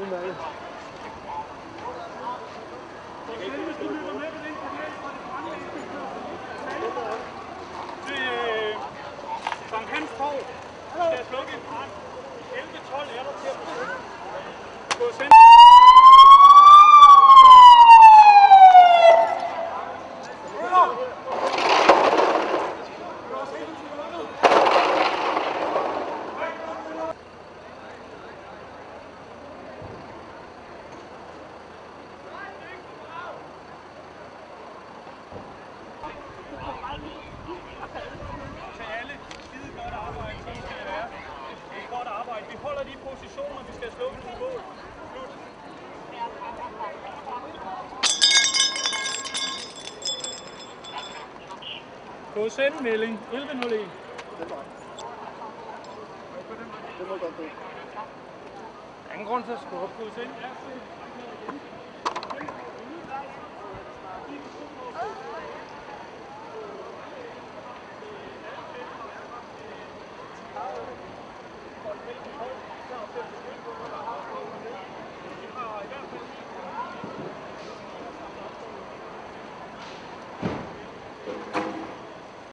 Udmærket. Sankt Hans Torv skal slukke en brand. 11-12 er der til at bruge. positioner, vi skal slå i mål. Slut. KSN melding 11.01. Det må godt gå. Ingen grund til at skubbe. KSN er